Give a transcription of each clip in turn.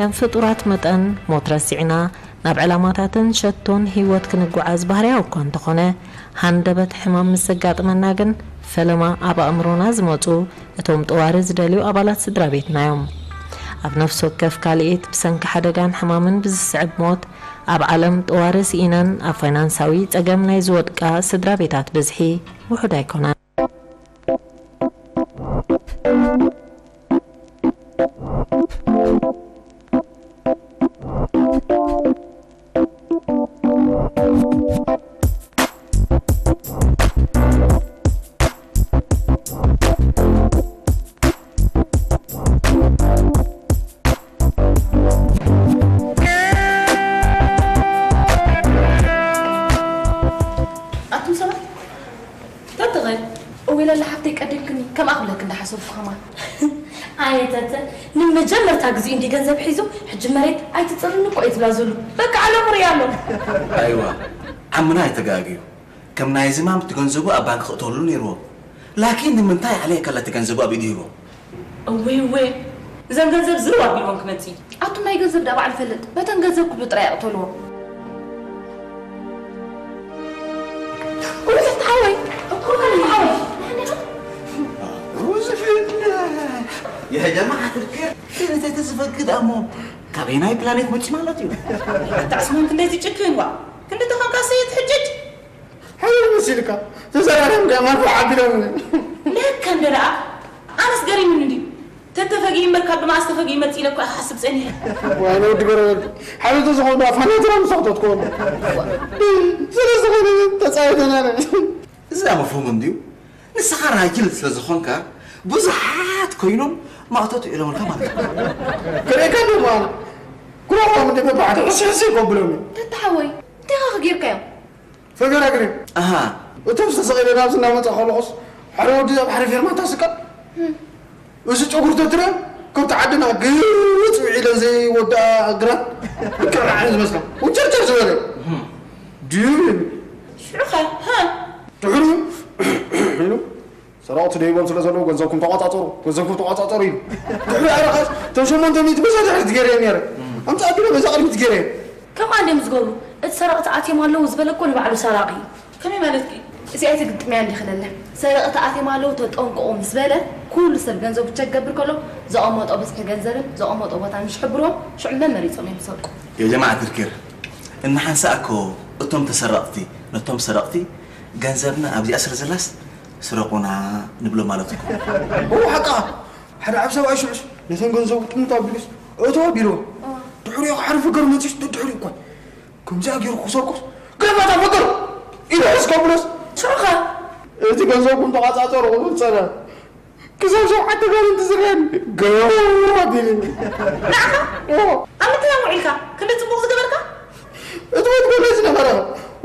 ከም ፍጡራት መጠን ሞት ረሲዕና ናብ ዕላማታትን ሸቶን ህይወት ክንጓዓዝ ባህርያዊ እኳ እንተኾነ ሃንደበት ሕማም ምስ ዘጋጥመና ግን ፈለማ ኣብ ኣእምሮና ዝመፁ እቶም ጠዋሪ ዝደልዩ ኣባላት ስድራ ቤትና ኣብ ነፍሲ ወከፍ ካልኤት ብሰንኪ ሓደጋን ሕማምን ብዝስዕብ ሞት ኣብ ዓለም ጠዋሪ ስኢነን ኣብ ፋይናንሳዊ ፀገም ናይ ዝወድቃ ስድራ ቤታት ብዝሒ ውሑድ ኣይኮነን እወለላ ሓፍተይ ቀዲምክኒ ከም ኣኽብለክ እንዳሓሰብኩ ኸማ ዓይነተተ ንመጀመርታ ግዚኡ እንዲ ገንዘብ ሒዙ ሕጂ መሬት ኣይትፅርኒ እኮ እዩ ትብላ ዘሉ በቃ ዓለም ርያ ኣሎ ኣይዋ ዓምና ኣይተጋግዩ ከም ናይ ዝማም ትገንዘቡ ኣብ ባንኪ ክእተወሉ ነይርዎ ላኪን ንምንታይ ዓለየ ከላ ትገንዘቡ ኣብ ኢዱ ሂቦ እወይ እወይ እዘን ገንዘብ ዝርዋ ቢልዎም ክመፅእ ኣቱም ናይ ገንዘብ ዳ ባዕል ፈልጥ በተን ገንዘብ ኩሉ ጥራይ ኣቕተልዎ ሓወይ ሓወይ يا جماعة الخير كنت تتفقد أمو؟ كابيناي بلانيت مش مالتي تعسمون كندي تشكين وا. كندي تخان كاسية تحجج حلو مسيلك تزارهم يا مرفوع عبدالله ليك كان درا أنا سقري من دي. تتفقي مركب ما استفقي متي لك حسب زني وأنا ودي قرر حلو تزخون ما فانا ترى مسقطة تكون سلسة خير تساعدنا أنا. إذا مفهوم ديو نسخة راجل سلزخونك ብዙሓት ኮይኖም ማእተቱ ኢሎም ካ ማለት እዩ ክሪአካ ዶማል ኩሎም ደበባዕደ ሕስሕስ ይቀብሎም እዩ ተታሓወይ እንታይ ኸ ጌርካዮ ፈገራ ግሪ ኣሃ እቶም ዝተሰቂለ ናብዚ እናመፃ ከለቁስ ሓደ ወዲ ኣብ ሓደ ፌርማታ ስቀል እዚ ጨጉር ተትረ ከምቲ ዓድና ግፅ ውዒለ ዘይወዳእ ግራት ክርዓ ዝመስላ ውጭርጭር ዝበለ ድብ ሽዑ ኸ ድሕሪ سرقت لي وانت لازم لو جنزكم تقاطعتوا جنزكم تقاطعتوا ريم تعرف تشوف من تميت بس هذا حد جري نير أنت أدرى بس هذا حد جري كم عندي مزقول اتسرقت عتي مال لو زبل كل بعلو سراقي. كم مالك؟ سيأتي قد ما عندي خلنا سرقت عتي مال لو تتقوم قوم زبلة كل سر جنزو بتجبر كله زقامة أبص كجنزر زقامة أبص عن مش حبرهم شو عم بمر يسوي مسوق يا جماعة تذكر إن حنسأكو أتم تسرقتي. نتم سرقتي جنزرنا أبدي أسر زلست ስረቁና ንብሎ ማለት እዩ እዎ ሓቃ ሓደ ዓብ ሰብኣይ ሽዑስ ነተን ገንዘቡ ጥምጣ ኣቢሉስ እቶ ቢሎ ድሕሪኡ ሓርፊ ገር መፅስ ድሕሪኡ እኳ ከምዚኣ ገይሩ ክሰርኩስ ገባታ ፍቅር ኢልሕስ ከብሎስ ስርኻ እቲ ገንዘብኩም ተቃፃፀርኩ ፀና ክሳብ ሸውዓተ ጋር እንትዝርአኒ ገባ ቢልኒ ኣብ ምንታይ ውዒልካ ክንደይ ፅቡቅ ዝገበርካ እቲ ወት ገለፅ ነበረ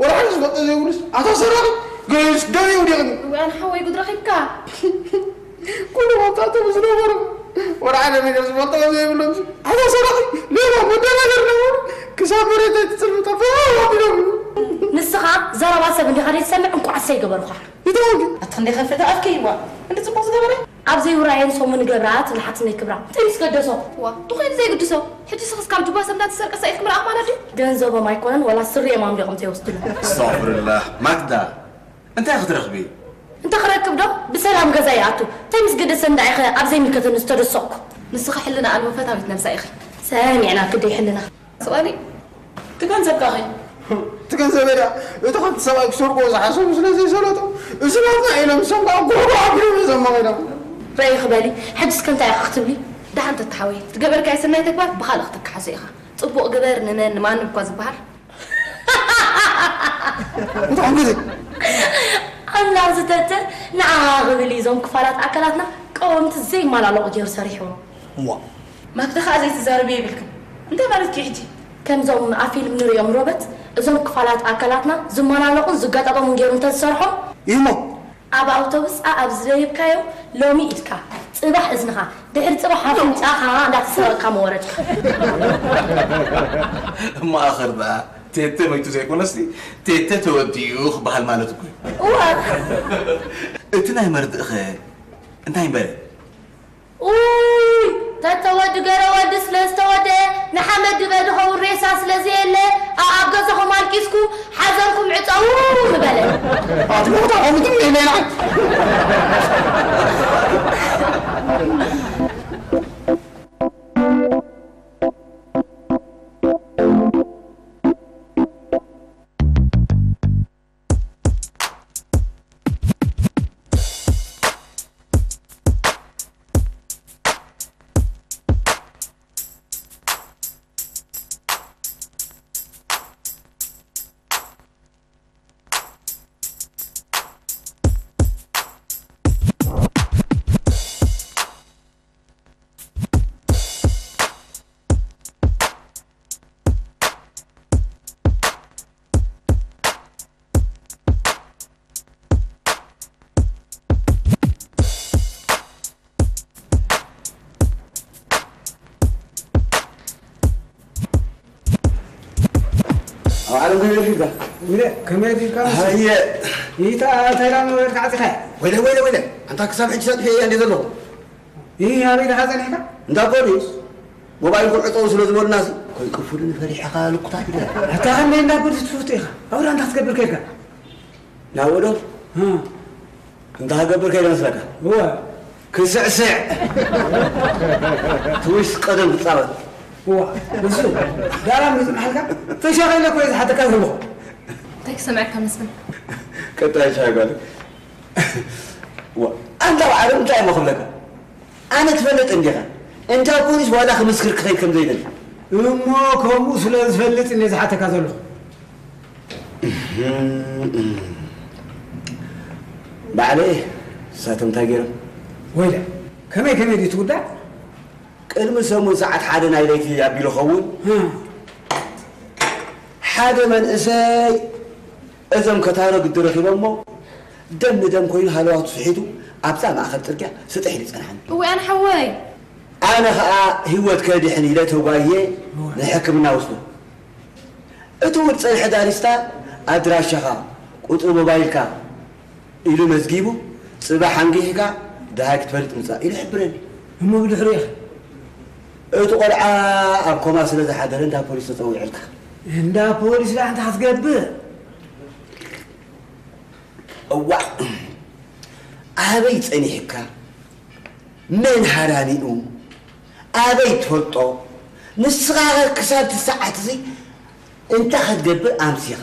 ወላ ሓደ ዝፈልጦ ዘይብሉስ ኣቶ ሰራቂ Guys, داري udah kan. Wan hawa ikut rahika. Kudu mau tahu tuh sudah baru. Orang ada minum semua tuh saya belum. Ayo sarang, lima muda lah karena orang kesabar itu terlalu tapi نسخة زارة واسا بندي غادي تسمع انكو عسي قبر خا. يدوق أتخندي خفت أفكي وا أنت تبغى تدبري أبزي وراين سو من قبرات لحقت من كبرى تريس قدسو وا. تخيل زي قدسو حتى شخص كاب جبا سمعت السرقة سايف مرا امانه دي. دنزو بما يكونن ولا سرية ما عم يقوم تيوصلوا استغفر الله. ماكدا أنت اخذ رغبي أنت خرجت بدو بسلام غزاياتو عطو تيمس قد سند أخي أبزي ملكه نستر السوق. نسخ حلنا على الوفاه تاع نفس أخي. سامعنا قد يحلنا. سؤالي؟ تكون زكاري تكون زبيرا تكون سواك شرب وزا حسن مش لازم سلطة. سلطه إلى مسمى قرب عبري مسمى غيره راي خبالي حد سكنت على أختي لي ده أنت تحاول تقبل كاي سنيتك بعد بخال أختك حسيخه تصبو قدر ما نبقى زبهر أنت عم الله زدت نعاغ ليزون كفارات أكلاتنا قومت زي ما لا لقى جير سريحون وا ما بتخا زي تزاربي بالكم انت مالك كيحجي كم زوم أفيل من ريوم روبت زوم كفارات أكلاتنا زوم ما لا لقون زقات أبو جير تسرحون إيمو أبا أوتوبس أب زريب كايو لومي إتكا صباح إذنها دير صباح حفنتها لا تسرق مورد ما آخر بقى تيتا ميتو زي كون اسلي تيتا توديو خبال مالت كوي واه يا مرد أخي اخ انتاي بل اوي تاتا ود غرا ود سلاستود نحمد بدهو الريسا سلازيله اب غزهم الكيسكو حزنكم عطاو مبل اتموت عمدي لينا عربية ولا كمادي كان هي هي تا تيران ولا كعتي خير ولا ولا ولا أنت كسب حجة هي اللي ذلوا هي هذه هذا نحنا أنت بوليس موبايل كل عطوس لو زبون الناس كل كفول فريح خالق قطعي لا حتى هم من دابور تفوتيها أو أنت تقبل كيكا لا ولو ها أنت هقبل كيكا مثلك هو كسعسع تويس قدم طلعت መስለካ እወ ክስዕስዕ ትዊስ ቀደም ክፃወት እዋ እሱ ዳራ ምፅናሕልካ ተሸኺለ ኮይ ዝሓተካ ዘለኹ እንታይ ክሰምዐካ መስፍን ቀጣይ ሻጓል ኣንታ ባዕሎም እንታይ መኽብለካ ኣነ ትፈልጥ እንዲኻ እንታ ፖሊስ ዋላ ክምስክር ክኸይድ ከም ዘይደሊ እሞ ከምኡ ስለ ዝፈልጥ እነ ዝሓተካ ዘለኹ ባዕለይ ንሳቶም እንታይ ገይሮም ወይለ ከመይ ከመይ ዲ ትውዳእ ቅድሚ ሰሙን ሰዓት ሓደ ናይ ለይቲ ኣቢሉ ኸውን ሓደ መንእሰይ እዞም ከታሮ ግዲ ረኺቦሞ ደም ንደም ኮይኑ ሃለዋቱ ስሒቱ ኣብዛ ማእኸል ፅርግያ ስጥሕ ኢሉ ይፀንሐኒ እወይ ኣነ ሓወይ ኣነ ከዓ ሂወት ከድሕን ኢለ ተጓየ ንሕክምና ወስዶ እቲ ውድ ፀንሐ ዳሪስታ ኣድራሻኻ ቁጥሪ ሞባይልካ ኢሉ መዝጊቡ ፅባሕ ኣንጊሕካ ድሃይ ክትፈልጥ ምፃእ ኢሉ ይሕብረኒ እሞ ብድሕሪ ኢኻ እቲ ቆልዓ ኣብ ኮማ ስለ ዝሓደረ እንዳ ፖሊስ ተፀዊዕልካ እንዳ ፖሊስ ላ እንታ ክትገብር እዋዕ ኣበይ ፀኒሕካ መን ሃዳኒኡ ኣበይ ትፈልጦ ንስኻ ኸ ክሳብ ትሰዓት እዚ እንታይ ክትገብር ኣምሲኻ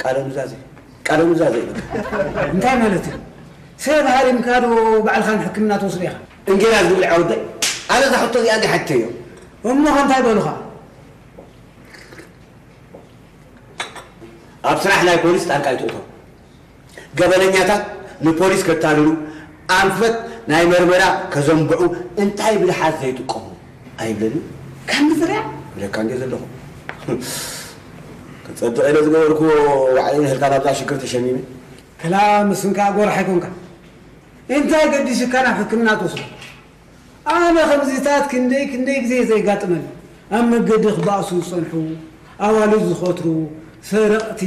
ቃለ ኑዛዜ ቃለ ኑዛዜ ይበካ እንታይ ማለት እዩ ሰብ ሃሪምካ ዶ ባዕልካ ንሕክምና ተወስዶ ኢኻ እንጌና ዝብል ዓውደይ ኣነ እዛ ሕቶ እዚኣ እንዲ እዮ እሞ ከ እንታይ በሉኻ ኣብ ስራሕ ናይ ፖሊስ ጣልቃ ይትእቶ ገበነኛታት ንፖሊስ ከታልሉ ኣንፈት ናይ መርመራ ከዘንብዑ እንታይ ብልሓት ዘይጥቀሙ ኣይብለኒ ከም ዝርያ ብለካ እንጌ ዘለኹ ክፀብቕ ኢለ ዝገበርክዎ ባዕለይ ንህልካ ናብዛ ሽግር ተሸሚመ ክላ ምስንካ ጎርሕ ኣይኮንካ እንታይ ገዲስካ ናብ ሕክምና ትወስዶ ኣነ ከምዚታት ክንደይ ክንደይ ግዜ ዘይጋጥመኒ ኣብ መገዲ ክባእሱ ዝፀንሑ ኣዋልድ ዝኸትሩ ሰረቕቲ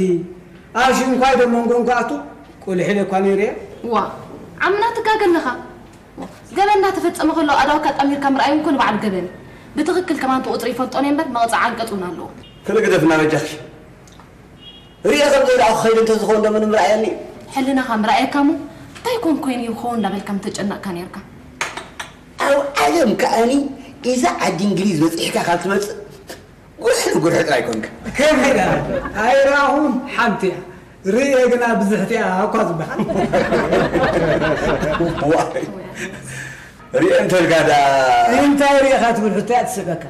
ኣብ ሽንኳይ ዶ መንጎን ክኣቱ ቁልሒለ እኳ ነይረ ዋ ዓምና ትጋገለኻ ገበን እናተፈፀመ ከሎ ኣዳውካ ጣሚርካ ምርኣዩ እንኮ ንባዕሉ ገበን ብትክክል ከማንቱ ቁፅሪ ይፈልጦ ነበር መቕፃዕ ዓንቀፅ እውን ኣለዎ ክል ግደፍ እናበጃኽሽ ርአ ከም ዘይደኣኹ ከይድ እንተዝኸውን ዶ ምንም ርኣየኒ ሕልናኻ ምርኣየካ ሞ እንታይ ኮን ኮይኑ ይኸውን እንዳበልካ ምተጨነቕካ ነርካ ኣብ ዓለም ከኣኒ እዛ ዓዲ እንግሊዝ በፂሕካ ካብ ትመፅእ ጉርሕ ንጉርሕ ጥራይ ኮንካ ከመይ ዳ ኣይራኹን ሓንቲ እያ ርየ ግና ብዝሕቲ እያ እኳ ዝበሃል ዋይ ርአ እንተልካ ዳ እንታይ ርኢኻ ትብል ሕቶ እያ ትስበካ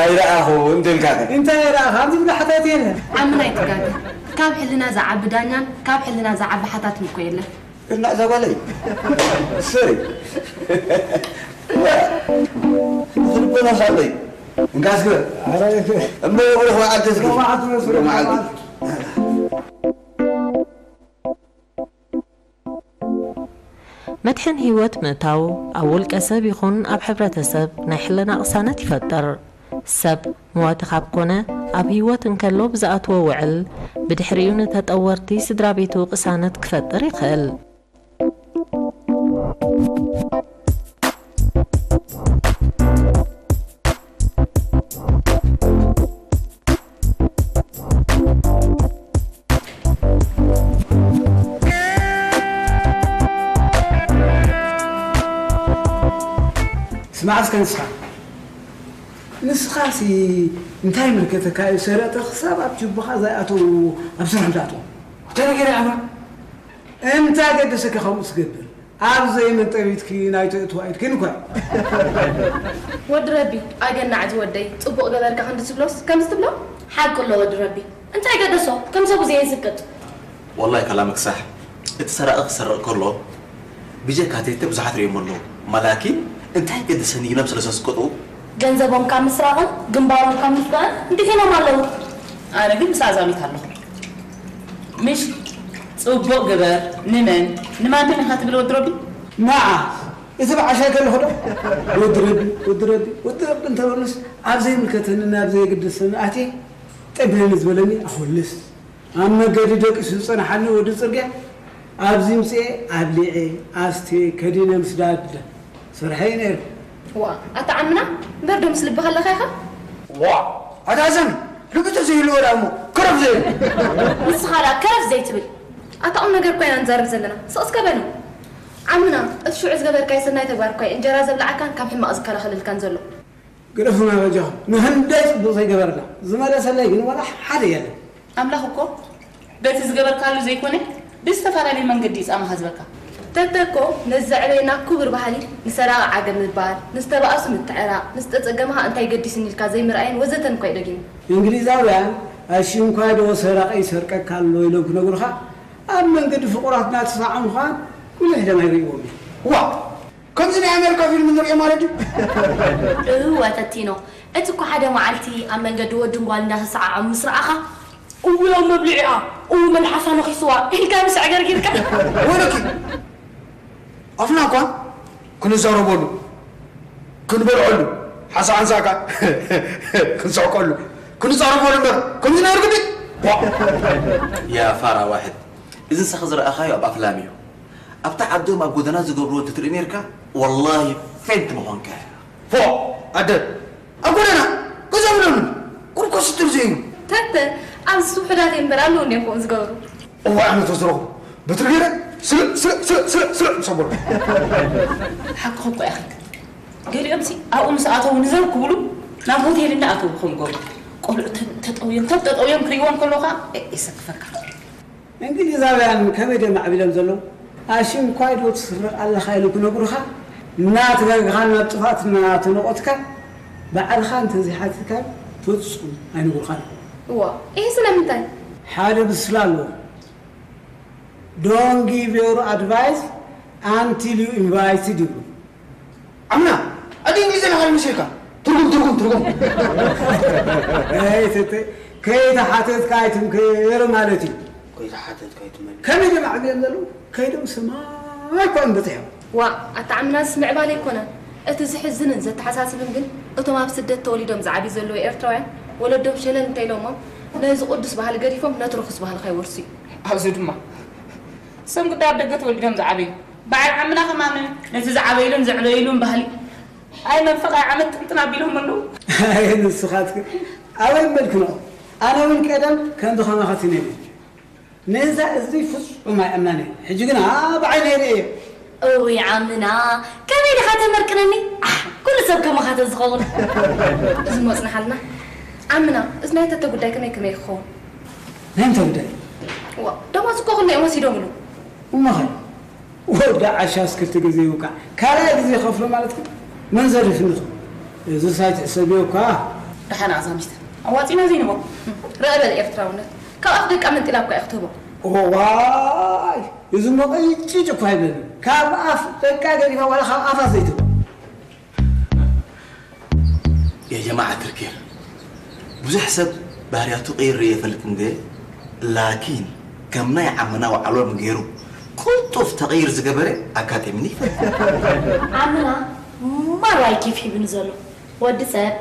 ኣይረኣኹ እንተልካ ከ እንታይ ርኣኻ ዝብላ ሓታት የለን ዓምና ይትጋገ ካብ ሕልና ዝዓቢ ዳኛን ካብ ሕልና ዝዓቢ ሓታትን እኮ የለን እና ዘበለይ ሰይ ልቦና ሳለይ እንካስ ግበ እሞ ብለኽ መዓልቲ ዝግ መዓልቲ መድሕን ህይወት ምእታው ኣብ ውልቀ ሰብ ይኹን ኣብ ሕብረተሰብ ናይ ሕለና ቅሳነት ይፈጥር ሰብ መዋቲ ካብ ኮነ ኣብ ህይወት እንከሎ ብዝኣትዎ ውዕል ብድሕሪኡ ንተጠወርቲ ስድራ ቤቱ ቅሳነት ክፈጥር ይኽእል ስማዓስከ ንስኻ ንስኻ ሲ እንታይ ምልክተካ እዩ ሰረቕቲ ክሳብ ኣብ ጅቡኻ ዘይኣተው ኣብ ስራሕ እንዳኣተው ተነገረ ዓባ እንታይ ገደሰካ ከምኡ ትገብር ኣብ ዘይመንጠቢትኪ ናይ ተእትዋ ኢድክን እኳ ወዲ ረቢ ኣገናዕ ዝወደይ ፅቡቕ ገበርካ ክንዲ ትብሎስ ከምዚ ትብሎ ሓቂ ኣሎ ወዲ ረቢ እንታይ ገደሶ ከም ሰቡ ዘየዝቅጥ ወላሂ ከላምክ ሳሕ እቲ ሰራቂ ክሰርቕ ከሎ ብጀካቴተ ብዙሓት ርዮም ኣለዉ መላኪን እንታይ ገድሰን ይነብስ ለሰስቆጡ ገንዘቦም ከምስራቅን ግንባሩን ከምስጋን እንዴት ነው ማለው አነ ግን ሳዛዊት አለሁ ምሽ ፅቡቅ ግበር ንመን ንማን ተነካ ትብል ወድሮቢ ንዓ እዚ ብዓሻይ ከለኹ ዶ? ወድረቢ ወድረቢ ወድረቢ እንተበሉስ ኣብዘይምልከተንን ኣብዘየግድስን ኣቴ ጠቢለኒ ዝበለኒ ኣፈልስ ኣብ መገዲ ደቂሱ ዝፀናሓኒ ወዲ ፅርግያ ኣብዚ ምፅአ ኣብሊዐ ኣስቴ ከዲነ ምስዳ ስርሐይ ነይሩ ዋ ኣተዓምና እምበር ዶ ምስ ልብኻ ኣለኻ ኢኻ ዋ ኣታዘን ልብቶ ዘይህልዎ ዳ እሞ ክረፍ ዘይሉ ንስኻ ዳ ከረፍ ዘይትብል ኣታኦም ነገር ኮይና ንዛርብ ዘለና ስቕስ ከበኑ ዓምና እቲ ሽዑ ዝገበርካይ ሰናይ ተግባር ኳይ እንጀራ ዘብላዓካን ካብ ሕማቕ ዝከላኸልልካን ዘሎ ግደፉ መበጃኹም ንህንደይ ፅቡቕ ዘይገበርና ዝመለሰለይ ግን ዋላ ሓደ የለን ኣምላኽ እኮ በቲ ዝገበርካሉ ዘይኮነ ብዝተፈላለዩ መንገዲ ይፃማኻ ዝበካ ተተኮ ነዘዕበየና ክቡር ባህሊ ንሰራቕ ዓገብ ምባል ንዝተባእሱ ምትዕራቕ ንዝተፀገምኻ እንታይ ገዲስኒ ኢልካ ዘይምርኣይን ወዘተን እኳ ይደጊሙ እንግሊዛውያን ኣሽንኳይ ዶ ሰራቀ ይሰርቀካ ኣሎ ኢሎም ክነግሩኻ ኣብ መንገዲ ፍቁራት እናተሰዓሙ ምዃን ጉልሕ ደማ ይርእዎም እዩ ዋ ከምዚ ናይ ኣሜሪካ ፊልም ንሪኦ ማለት እዩ ወተቲኖ እቲ እኮ ሓደ መዓልቲ ኣብ መንገዲ ወድን ጓል እንዳተሰዓዓሙ ምስ ረኣኻ እውሎም መብሊዒኣ እው መልሓሳ ነኺስዋ ኢልካ ምስዕ ገርጊርካ ወለኪ ኣፍና እኳ ክንዛረበሉ ክንበልዐሉ ሓሳ ዓንሳካ ክንስዕቀሉ ክንዛረበሉ እምበር ከምዚ ነይሩ ግዲ ያ ፋራ ዋሕድ እዚ ንስኻ ዝረኣኻዮ ኣብ ኣፍላም እዩ ኣብታ ዓዶም ኣብ ጎደና ዝገብርዎ እንትትርኢ ነርካ ወላሂ ፌንት ምኾንካ ፎ ኣደ ኣብ ጎደና ገዛ ብለሉ ቁርቆ ስትል ዘይብሉ ተተ ኣብ ስውሕዳት እምበር ኣለዉ እኒኦም ከምኡ ዝገብሩ እዋ ዓመት ዝረኽቡ በትሪ ገይረ سرق سرق سرق سرق سرق. صبر. حق خوك أخيك قال أمسي أقوم سأتو نزل كولو نعم هوتيل إن أتو بخون قول قول تتقويم تتقويم كريوان كلها إيه، إيه، يسقفك من قد يزابيان كم يدمع بلم زلو؟ أشيم كوايد وتسرق الله خيلك نبرخا نات غانا طفات نات نقطك بعد خان تنزيحاتك تتسقم أنا نقول خان؟ هو إيه سلام تاي حالة بسلالو ፍፁም ኣይንግሩኻን እዋ ይሄ ስለምንታይ ሓደ ብስላ ኣለዎ ዶን ጊቭ ዮር ኣድቫይስ አንቲል ዩ ኢንቫይትድ ይብሉ ዓምና ኣዲ እንግሊዝና ካል ምስልካ ትርጉም ትርጉም ትርጉም ከይተሓተትካ ኣይትምክር ማለት እዩ ከመይ ደም ዓብዮም ዘለዉ ከይዶም ሰማይ እኳ ንበፅሖም ዋ ኣተዓምናስ ምዕባለ ኣይኮነን እቲ ዝሕዝንን ዘተሓሳስብን ግን እቶም ኣብ ስደት ተወሊዶም ዝዓብዩ ዘለዉ ኤርትራውያን ወለዶም ሸለል እንታይ ኢሎሞም ነዚ ቅዱስ ባህሊ ገዲፎም ነቲ ርኩስ ባህሊ ከይወርሱ እዩ ኣብዚ ድማ سمك قدام دقت تولدهم زعبي. بعد عمنا خمامة نتي زعبيلون زعليلون بهلي أي من فقع عمت؟ أنت ما بيلهم منو هاي النسخات أوين ملكنا أنا وين كدم كأن دخان خاتيني نزا إزدي فص وما أمناني حجي قلنا آه بعيني رئيه أوي عمنا كمي لخاتم مركنني؟ آه، كل سب كم خاتم زغون. زموسنا حلنا عمنا إذن أنت تقول لك كمي كمي خون نعم تقول لك. دماغك كون نعم سيدهم له እማኸ ወዲ ዓሻስ ክልተ ግዜ ይውቃዕ ካልኣይ ግዜ ከፍሎ ማለት ግን መንዘሪ ፍንቱ እዚ ሳይትሕሰብዮ እኳ ድሓና ኣዛሚስተ ኣዋፂና ዘይንቦ ረአበል ኤርትራውነት ካብ ኣፍ ደቂ መንጢላ እኳ ይክትቦ ዋይ እዚ መቐይጭጭ እኳ ይብለኒ ካብ ኣፍ ደቃ ገዲፋ ዋላ ካብ ኣፋት ዘይትቦ የጀማዓ ትርኬር ብዙሕ ሰብ ባህርያቱ ቀይር የፈልጥ እንደ ላኪን ከም ናይ ዓመና ባዕሎም ገይሩ كنت في تغيير زقبري أكاديمي عمنا ما رأيك في يبن زلو؟ ودي سب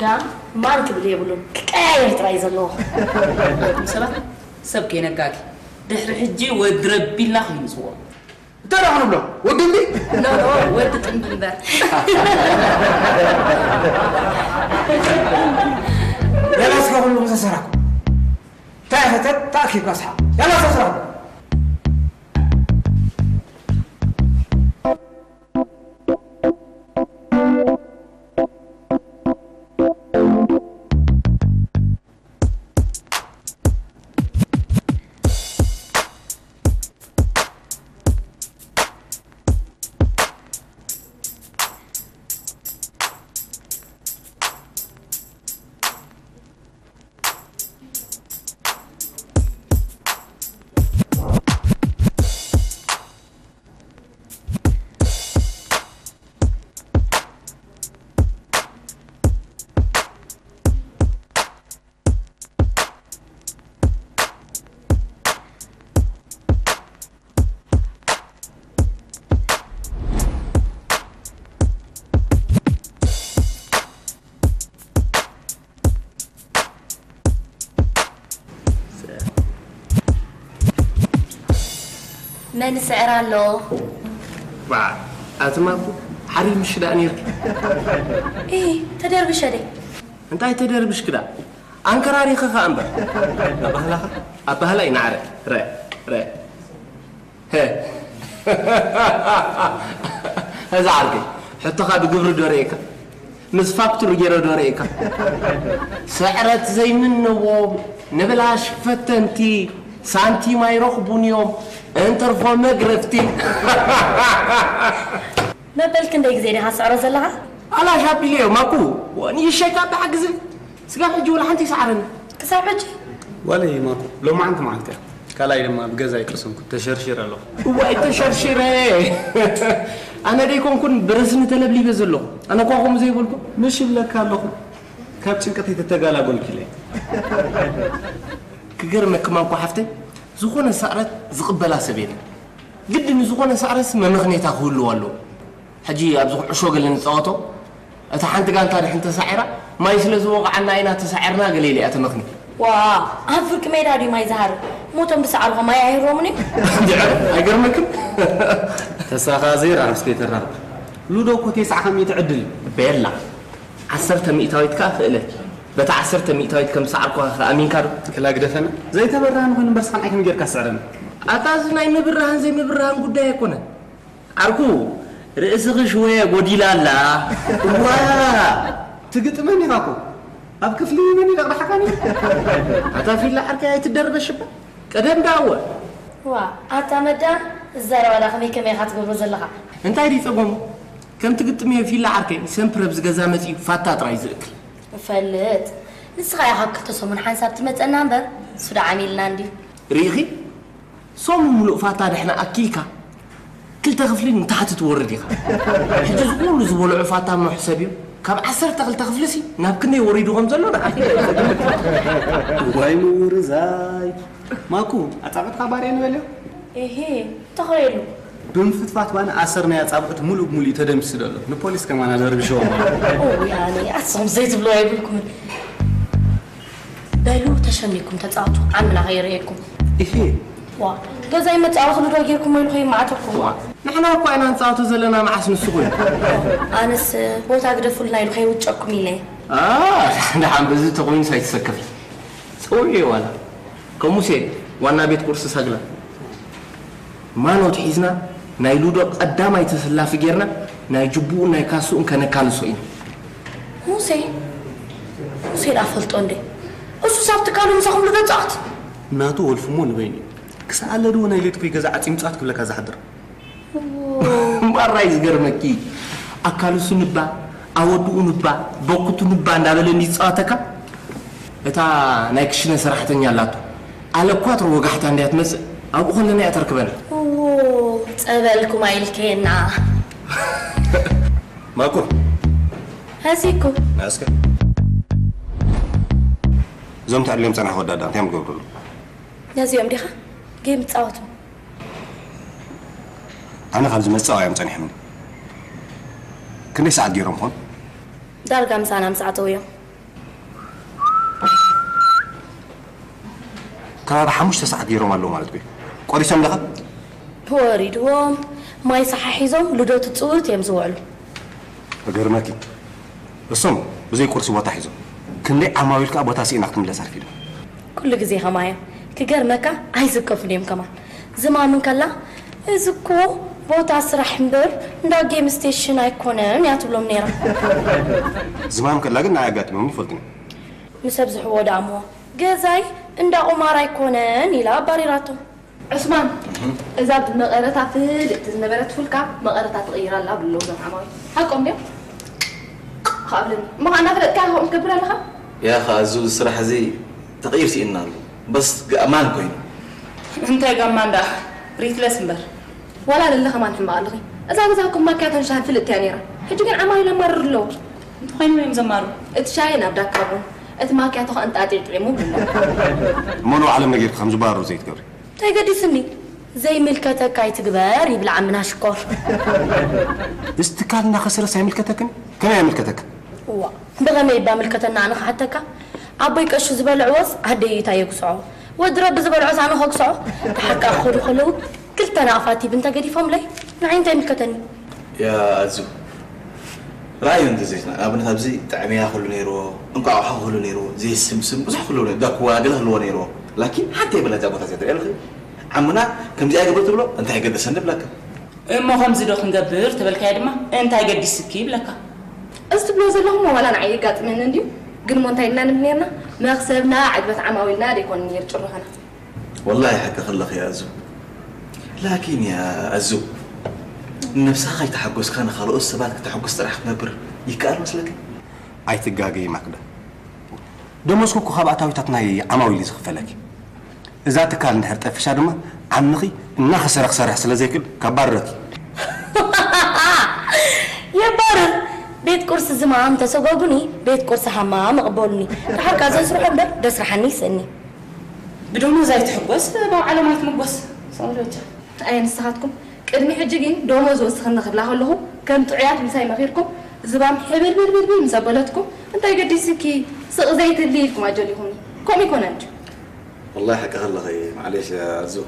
دا ما نتبلي يبلون؟ كاير تراي زلو؟ مثلا سب كينا كاكي دحر حجي ودربي الله ينزور ترى عنو بلا؟ ودي لي لا لا ودي تنبر يلا اسرحوا لهم سسركم تاهتت تأكيد نصحى يلا سسرحوا من سعر الله بعد أتماكو حريم مش أنير إيه تدير بشري. أنت هاي تدربش كده أنكر عاري خخا أمبر أبهلا أبهلا ينعرف رأي رأي. هه هذا عارقي حتى خاد قبر دوريك مس فاكتور جيرو دوريكا. سعرت زي منه نبلاش فتنتي. ሳንቲም ኣይረኽቡን እዮም እንተርፎ መግረፍቲ መበል ክንደይ ግዜ ዲኻ ስዕሮ ዘለኻ ኣላሽ ኣቢለ እዮም ኣኩ ንይሸይካ ብሓግዝ ስጋብ ሕጂ ወላ ሓንቲ ይሰዓረኒ ክሳብ ሕጂ ወለይ ማኩ ሎማዓንቲ መዓልቲ እያ ካልኣይ ድማ ብገዛ ይቅርስምኩ ተሸርሽር ኣለኹ ዋይ ተሸርሽረ ኣነ ደይኮንኩን ብርስኒ ተለብሊበ ዘለኹ ኣነ ኳ ከምኡ ዘይበልኩ ምሽ ይብለካ ኣለኹ ካብ ጭንቀተይ ተተጋላገልኩ ኢለ ክገርመክማ እኳ ሓፍተይ ዝኾነ ሳዕረት ዝቕበላ ሰብ የለ ግድን ዝኾነ ሳዕረስ መምኽኔታ ክህልዎ ኣለዎ ሕጂ ኣብዚ ዕሾ ገለ ንፃወቶ እታ ሓንቲ ጋንታ ድሕን ተሳዒራ ማይ ስለ ዝወቕዓና ኢና ተሳዒርና ገለ ኢለ እያ ተመኽኒ ዋ ኣብ ፍርቂ ሜዳ ድዩ ማይ ዝሃርብ ሞቶም ብሰዓርኹ ማይ ኣይሮምን እዩ ድዕረ ኣይገርመክን ተሳኻ ዘይራ ምስከ ይተራርብ ሉዶ እኮ ቴስዓ ከመይ ትዕድል እዩ ቤላ ዓሰርተ ሚእታዊት ከዓ ክእለት በታ ዓሰርተ ሚእታዊት ከም ሰዓርኳ ኣሚንካ ዶ ክላግደፈና ዘይተበራህን ኮይኑ እምበር ስኻን ኣይከመይ ጌርካ ስዕረኒ ኣታዚ ናይ ምብራህን ዘይምብራህን ጉዳይ ኣይኮነን ዓርኩ ርእስኺ ሽወየ ጎዲላ ኣላ ዋ ትግጥመኒ ኢኻ እኮ ኣብ ክፍሊ መን ይደቕዳሓካኒ ኣታ ፊላ ዓርካ ኣይትደርበሽባ ቀደም ዳወ ዋ ኣታ መዳ ዝዘረባዳ ከመይ ከመይ ኢኻ ትገብሮ ዘለኻ እንታይ ዲ ፀጎሙ ከም ትግጥም እየ ፊላ ዓርከይ ሰምፕረብ ዝገዛ መፅኡ ፋታ ጥራይ ዝእክል مفلت نسخه يا كلت سمون حنساب تمتنا امبر سودا عميل ناندي ريخي صوم مولو فاتا دحنا اكيكا كل خفلي من تحت تورد يخا حجز كل زبون عفاتا حسابي كم عسر تغل تغفلسي ناب نابكني وريدو غمزلو نا واي مورزاي ماكو اتعبت خبارين ولا إيه تخيلوا እሄ ተኸየሉ ብምፍትፋት ባነ ኣሰር ናይ ኣፃብዕት ሙሉእ ብሙሉእ ተደምስስ ደሎ ንፖሊስ ከማና ዘርብሸዎ ያኔ ኣስኹም ዘይትብሎ ኣይብልኩምን በሉ ተሸሚኩም ተፃወቱ ዓምና ከይርአየኩም ይሄ ዋ ገዛይ መፃወት ልዶ ጌርኩም ኢሉ ከይማዓተኩም ንሕና እኳ ኢና ንፃወቶ ዘለና መዓስ ንሱ ኮይኑ ኣነስ ቦታ ግደፉልና ኢሉ ከይውጨኩም ኢለ ንሓን በዚ ተኮይኑ ሳይትሰከፍ ፀውዒ ዋላ ከሙሴ ዋና ቤት ቁርሲ ሰግላ ማኖት ሒዝና ናይ ሉዶ ቀዳማይ ተሰላፊ ጌርና ናይ ጅቡኡን ናይ ካሱኡን ከነካልሶ ኢና ሙሴ ሙሴ ዳ ፈልጦ እንዴ? እሱ ሳብ ትካሉ ምሳኹም ፃወት እናቱ ወልፍሞ ንበይኒ ክሳብ ኣለ ድዎ ናይ ሌት ኮይ ገዛ ዓፂም ፃት ክብለካ ዝሓድር ባራይ ዝገርመኪ። ኣካልሱ ንባ ኣወድኡ ንባ በኩቱ ንባ እንዳበለኒ ይፃወተካ እታ ናይ ክሽነ ሰራሕተኛ ኣላቶ ኣለኳትሮ ወጋሕታ እንድያ ትመፅእ ኣብኡ ከለና እያ ተርክበና بالكم الكينا ماكو. هاسيكو. ناسك. زمت عليهم سنة خدا دا تيم نازي يوم ديخا جيم تصاوتو أنا خمس مساء يوم تنحمني كني ساعة ديرهم هون دار كم سنة مساعة ويوم كان رحمش تسعة ديرهم على لو مالت بي قريسهم دخل ወሪድዎም ማይ ሰሓ ሒዞም ልዶ ትፅውት እዮም ዝውዕሉ ገርመኪ እሶም ብዘይ ቁርሲ ቦታ ሒዞም ክንደይ ዓማዊል ከዓ ቦታ ሲእና ክትምለስ ኣርፊዶም ኩሉ ግዜ ከማዮም ክገርመካ ኣይዝከፉን እዮም ከማን ዝማምን ከላ እዚ እኮ ቦታ ስራሕ እምበር እንዳ ጌም ስቴሽን ኣይኮነን እያ ትብሎም ነይራ ዝማም ከላ ግን ናይ ኣጋጢሞም ይፈልጥኒ ንሰብ ዝሕቦ ዳእምዎ ገዛይ እንዳ ቁማር ኣይኮነን ኢላ ኣባሪራቶም ዑስማን እዛ ብመቐረታ ፍልእቲ ዝነበረት ፍልካ መቐረታ ትቕይራላ ብለው ዞም ዓማዊ ሓቆም ድዮም ካብልኒ እሞ ከዓ እናፈለጥካ ከምኡ ትገብር ኣለኻ ያ ኸ እዚ ስራሕ እዚ ተቐይር ሲእና ኣሎ በስ ኣማን ኮይኑ እንታይ ጋማ እንዳ ሪትለስ እምበር ዋላ ለለ ከማን ሕማቕ ኣለኺ እዛ ገዛኩም ማክያቶን ሻሃን ፍልጥቲ እያ ነይራ ሕጂ ግን ዓማዊል ኣማርር ኣለዎ እንተኮይኑ እዮም ዘማሩ እቲ ሻይ ናብ ዳካቡን እቲ ማክያቶ ከ እንጣጢዕ ጥዒሙ ብሎ እሞ ንባዕሎም ነጌርካ ከም ዝባሃሩ ዘይትገብሪ እንታይ ገዲስኒ ዘይምልከተካ ይትግበር ይብል ዓምና ሽኮር እዚ ትካል እናኸሰረስ ኣይምልከተክን ከመይ ኣይምልከተካ ዋ ብኸመይ ባ ምልከተና ኣነ ክሓተካ ኣቦይ ቀሹ ዝበልዕዎስ ኣደይ እታ የግስዖ ወዲ ረቢ ዝበልዖስ ኣነ ከግስዖ ተሓቃ ክኸዱ ከለዉ ክልተ ክልተ ናቕፋቲ ብንተ ገዲፎም ለይ ንዓይ እንታይ ይምልከተኒ ያ ኣዙ ረኣዩ እንተዘይትና ንኣብነት ኣብዚ ጣዕሚያ ክህሉ ነይርዎ እንቋቑሖ ክህሉ ነይርዎ ዘይስምስም ብዙሕ ክህሉ ነይሩ ዳኩዋ ገለ ክህልዎ ነይርዎ ላኪን ሓንቲ የብላ እዛ ቦታ عمنا كم زي قبرت بلو أنت هاي قد سنب لك ما هم زي خنقبر تبلك تبل كادمة أنت هاي قد سكي بلك أستبلو زي لهم ولا أنا عيقات من عندي قل ما تايلنا نبنينا ما خسرنا عدبة عماويلنا ليكون هنا والله حق خلق يا أزو لكن يا أزو نفسها خي تحقس كان خلاص سبعتك تحقس ترح نبر يكال مسلك أي تجاجي مقدة دمسكو كخاب أتاوي تتناي عماويل زخفلكي እዛ ትካል እንድሕር ጠፊሻ ድማ ዓምኺ እናኸሰረ ክሰርሕ ስለ ዘይክእል ከባረረኪ የባርር ቤት ቁርሲ ዝማም ተሰጓጉኒ ቤት ቁርሲ ሓማም እቕበሉኒ ድሓርካ ዘስርሖ እምበር ደስራሐኒ ይስእኒ ብደሞዝ ኣይትሕጎስ ባብዓለም ኣይትምጎስ ሰውሎጃ ኣየ ንስኻትኩም ቅድሚ ሕጂ ግን ደሞዝ ወስኽኒ ክብላ ከለኹ ከም ጥዑያት ምሳይ መኺርኩም ዝባም ሕብልብልብልብል ምስ ኣበለትኩም እንታይ ገዲስኪ ስቕ ዘይትሊ ኢልኩም ኣጀሊኹምኒ ከምኡ ይኮነ እንጂ والله حق خلق معليش يا أزو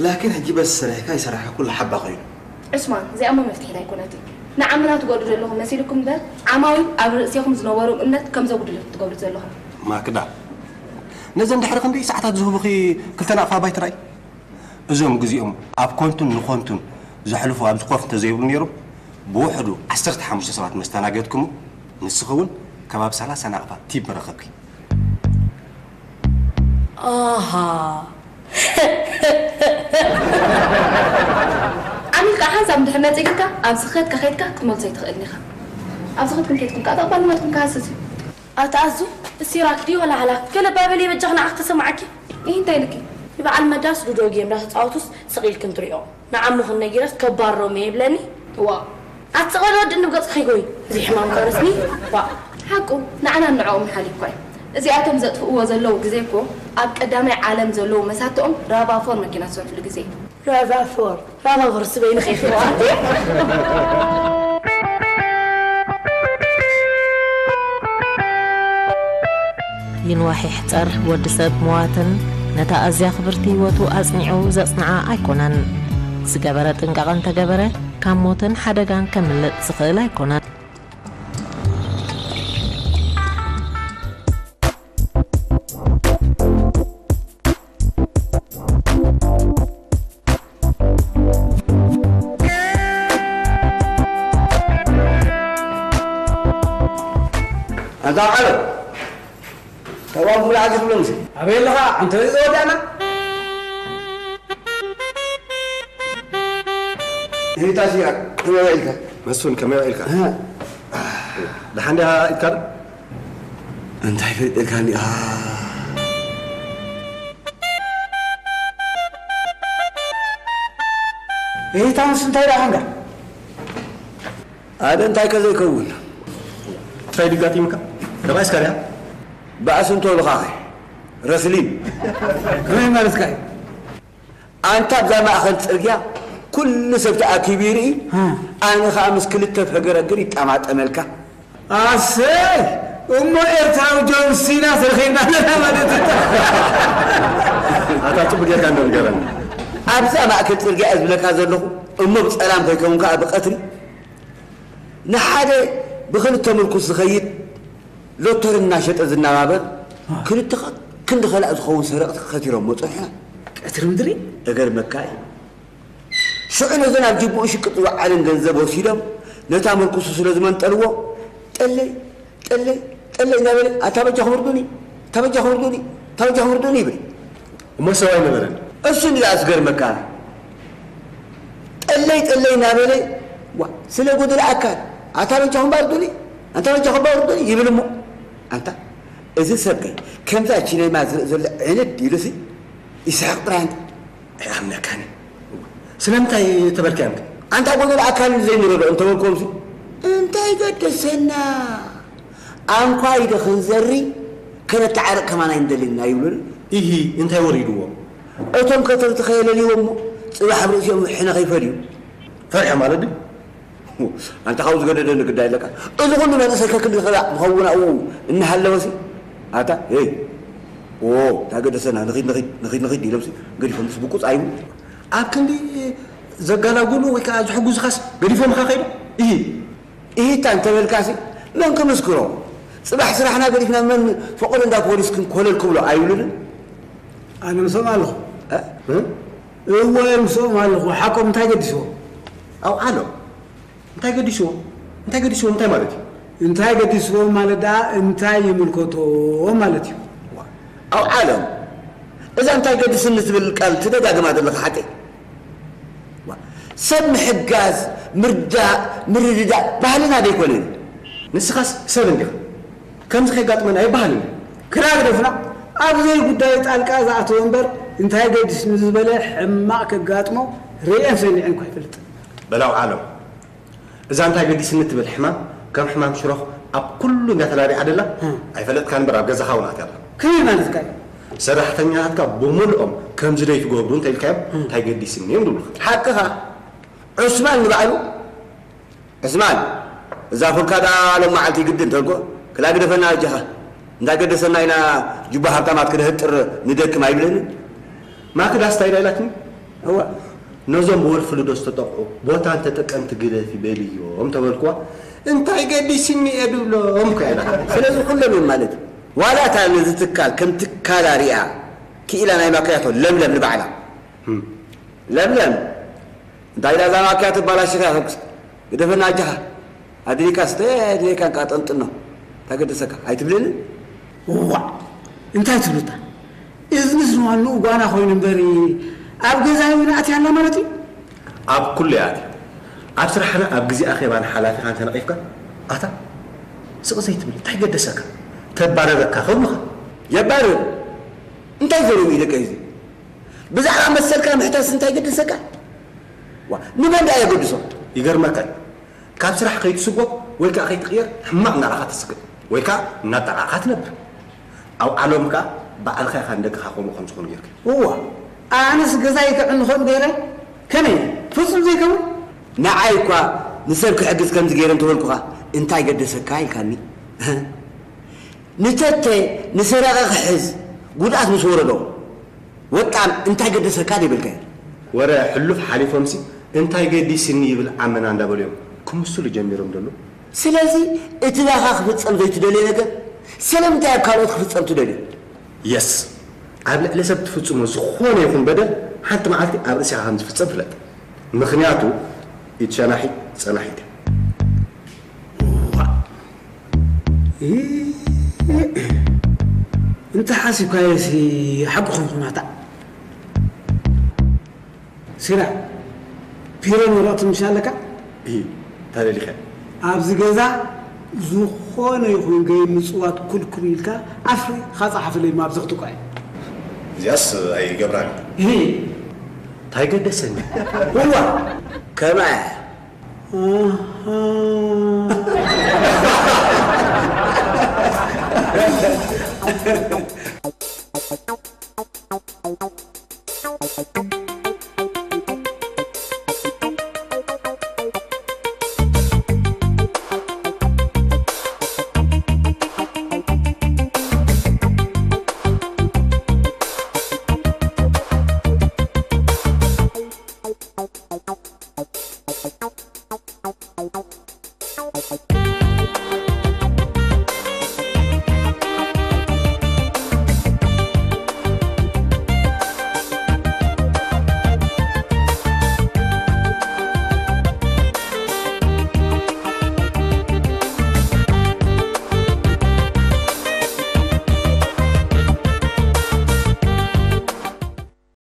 لكن هجي بس سرحكا يسرحها كل حبة خير ዕስማን እዚኣሞ መፍትሒት ኣይኮነት ንዓምና ትገብሩ ዘለኹም መሲልኩም እምበር ዓማዊ ኣብ ርእስኹም ዝነበሩ እምነት ከም ዘጉድሉ ትገብሩ ዘለኹም ማክዳ ነዘ እንድሕሪ ክንደይ ሰዓታት ዝህቡኺ ክልተ ናቕፋ ባይ ትራእይ እዞም ግዜኦም ኣብ ኮንቱን ንኮንቱን ዘሕልፉ ኣብዚ ኮፍ እንተዘይብሉ ነይሮም ብውሕዱ 15 ሰባት መስተናገድኩሙ ንስኺ እውን ከባቢ 30 ናቕፋ ቲብ መረኸብኪ ኣሃ ዓሚልካ ሓንሳብ እንድሕር መፅግልካ ኣብ ዝኸድካ ከድካ ክትመልሶ ይትኽእልኒ ኢኻ ኣብ ዝኸድኩም ከድኩም ከዓ ተቕባልነትኩም ክሃስስ እዩ ኣተኣዙ እሲራክ ድዮ ወላ ሓላክ ገለ ባበል የበጃኽ ንዓኽ ተሰማዓኪ ይህ እንታይ ልክ ይበዓል መዳስ ሉዶ ጌም ዳተፃወቱስ ስቂልክ እንትሪኦ ንዓሙኽን ነጊረስ ከባሮም እየ ይብለኒ ዋ ኣትፀቐለ ወዲ ንብገፅ ከይጎይ እዚ ሕማም ከረስኒ ዋ ሓቁ ንዓና ንዕኦም ሓሊፍ እኳ እዩ እዚኣቶም ዘጥፍእዎ ዘለዉ ግዜ እኮ ኣብ ቀዳማይ ዓለም ዘለዉ መሳትኦም ራባፎር መኪና ዝሰርሕሉ ግዜ እዩ ራቫፎር ራቫፎር ስበይ ንኸይፍዋ ይንዋሒ ሕፀር ወዲ ሰብ ምዋትን ነታ ኣዝያ ክብርቲ ህይወቱ ኣጽኒዑ ዘጽንዓ ኣይኮነን ዝገበረ ጥንቃቐ እንተገበረ ካብ ሞትን ሓደጋን ከምልጥ ዝኽእል ኣይኮነን تمام كل عاجز بلمسي أبي لها أنت ودعنا هي تاسيرك كم يعيلك መስፍን ከመይ ኢልካ ها ድሓን ዲኻ ኢትካ ዶ? أنت حفظت لك هني آه إيه تانس أنت إلى هنجر هذا أنت كذا يكون ትራይ ድጋጢምካ ረባይስ ካርያ بأسنتو لخاخي رسلين. كمين ما رسكاي أنت بزا ما أخذت سرقيا كل سبت أكبيري. أنا خامس كل التفقر أقري. تامات أملكا. أسي. أمو إرتاو جون سينا سرخينا لنا ما دتتا أتا تبقى كان دون جرن. أبزا ما أكلت سرقيا أزبنا كازر له أمو بسألام كيكون كعب قتل. نحادي بخلت تملكو سخيط لو تر الناشط أذن نابد كل تق كن دخل أذخون سرق كثير أمم صحيح كثير مدري؟ أجر مكاي. شو أنا ذن أجيب وش كتب على الجنزب وسيدم نتعامل كوسوس لزمان تروى تلي تلي تلي نابد أتابع جهور دوني. تابع جهور دوني. تابع جهور دوني بري وما سوى من ذن أسمع لا أذكر مكاي. تلي تلي نابد وا سلا قدر أكاد. أتابع جهور دوني. أتابع جهور دوني. يبلمو أنت إذا سبقي كم ذا شيء ما زل عند ديلسي إسحاق بران عمنا كان سلام تاي تبركان أنت أقول لك أكان زين ربع أنت وكم سي أنت يقعد سنة أنقى إذا خنزري كانت تعرق كمان عند لنا يقول إيه أنت يوريدوا أتم كتر تخيل اليوم صلاح بريشهم حين غيفريو فرحة مالدي أنت خاوز قدر إنك داي لك إذا قلنا هذا سكر كل خلا مخونا أو إن هلا وسي هاتا إيه أوه تاجد سنة نخيد نخيد نخيد دي لوسي قريب فمس بكوت أيوه أكن دي زقلا قولوا ويك أز حجوز خاص قريب فم خير إيه إيه تان تبل كاسي بالكاسي لن كنذكره صباح سرحنا قريبنا من فقول إن دا بوليس كن كل الكبلة أيوه أنا مسمع له أه هو مسمع له حكم تاجد سو أو أنا እንታይ ገዲስዎ እንታይ ገዲስዎ እንታይ ማለት እዩ እንታይ ገዲስዎ ማለት ደኣ እንታይ ይምልከቶ ማለት እዩ ኣብ ዓለም እዛ እንታይ ገድስኒ ትብል ቃል ትደጋግማ ዘለካ ሓቂ ሰብ ምሕጋዝ ምርዳእ ምርድዳእ ባህልና ደይኮነን ንስኻስ ሰብ እንዲኻ ከምዚ ከይጋጥመን ኣይባሃልን ክራግደፍና ኣብ ዘይ ጉዳይ ጣልቃ ዝኣተወ እምበር እንታይ ገዲስኒ ዝበለ ሕማቕ ከጋጥሞ ርአን ሰኒዐን እኳ ይፈልጥ በላው ዓለም እዛ እንታይ ገዲስኒ ትብል ሕማም ከም ሕማም ሽሮኽ ኣብ ኩሉ እንዳተላሪዓ ደላ ኣይፈለጥካ እምበር ኣብ ገዛኻ እውን ኣትያላ ከመይ ማለት ካ ሰራሕተኛታትካ ብምሉኦም ከምዚ ደይ ትገብሩ እንተኢልካዮም እንታይ ገዲስኒ እዮም ድብሉካ ሓቅኻ ዑስማን ንባዕሉ ዑስማን እዛ ፍልካ ዳ ሎም መዓልቲ ይግድን ተልኮ ክላግደፈና እጃኻ እንዳገደሰና ኢና ጅባ ሃብታማት ክደህጥር ንደክም ኣይብለንን ማክዳስ እንታይ ዳይላትኒ እዋ ነዞም ብወልፊ ልዶ ዝተጠቕዑ ቦታ እንተጠቀምቲ ግደፍ ይበል እዮም ተበልክዋ እንታይ ገዲስኒ እየ ድብሎም ከኢላ ስለዚ ኩሎም እዮም ማለት እዩ ዋላ እታ ነዚ ትካል ከም ትካላ ሪኣ ክኢላ ናይ ማክያቶ ለምለም ንባዕላ ለምለም እንታይ ኢላ እዛ ማክያቶ ባላሽካ ግደፈና እጃኻ ኣድሊካ ስተ ድሌካ እንካ ጠንጥኖ ታገደሰካ ኣይትብልንን ዋ እንታይ ትብሉታ እዝኒ ዝንዋኑ ጓና ኮይኑ እምበሪ ኣብ ገዛ እውን ኣትያላ ማለት እዩ ኣብ ኩሉ እያ ኣትያ ኣብ ስራሕና ኣብ ግዜ ኣኼባን ሓላፊኻ እንተነቒፍካ ኣታ ስቕ ዘይትብል እንታይ ገደሰካ ተባረረካ ከምኻ የባርር እንታይ ዘርኡ እዩ ደቀ እዚ ብዛዕባ መሰልካ ምሕታስ እንታይ ገደሰካ ዋ ንመን ዳ የገድሶ ይገርመካ እዩ ካብ ስራሕ ከይትስጎ ወይ ከዓ ከይትቕየር ሕማቕ እናራኻ ትስግእ ወይ ከዓ እናጠቓቕካ ትነብር ኣብ ዓለም ከዓ ባዕልካ ኢኻ ንደቅኻ ከምኡ ከም ዝኾኑ ጌርካ እዋ ኣነስ ገዛይ ክዕን ንኽእል ገይረ ከመይ ፍፁም ዘይከውን ንዓይ እኳ ንሰብ ክሕግዝ ከምዚ ገይረ እንተበልኩኻ እንታይ ገደሰካ ኢልካኒ ንተተ ንሰረቐ ክሕዝ ጉድኣት ምስ ወረዶ ወጣም እንታይ ገደሰካ ደይበልካ ወረ ሕሉፍ ሓሊፎምሲ እንታይ ገዲስኒ ይብል ዓመና እንዳበሉ እዮም ክምስሉ ጀሚሮም ደሎ ስለዚ እቲ ባኻ ክፍፀም ዘይትደልዮ ነገር ስለምንታይ ኣብ ካልኦት ክፍፀም ትደልዮ የስ ኣብ ልዕሊ ሰብ ትፍፅሞ ዝኾነ ይኹን በደል ሓንቲ መዓልቲ ኣብ ርእሲኻ ከም ዝፍፀም ፍለጥ ምክንያቱ ኢድ ሸናሒት ፀናሒት እንታይ ሓሲብካዮሲ ሓቂ Biasa air gabran. Ini Tiger Desen. Keluar. Keluar. Uh-huh.